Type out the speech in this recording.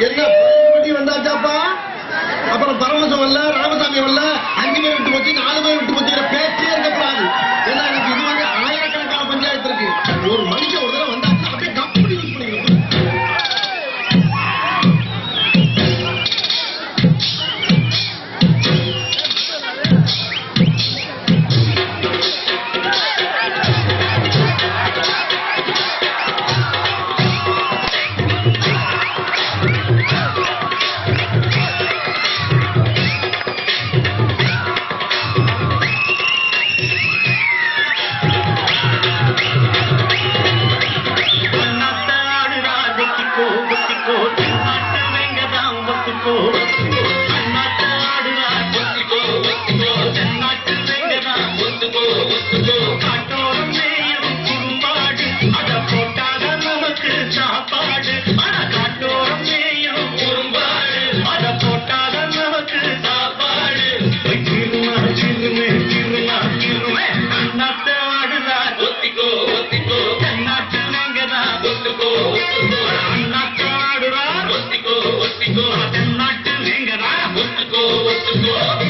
என்ன பட்டி வந்தாச்சாப்பா? அப்புறம் பரமசம் வரல ராமசாமி வரல Let's go, let's go.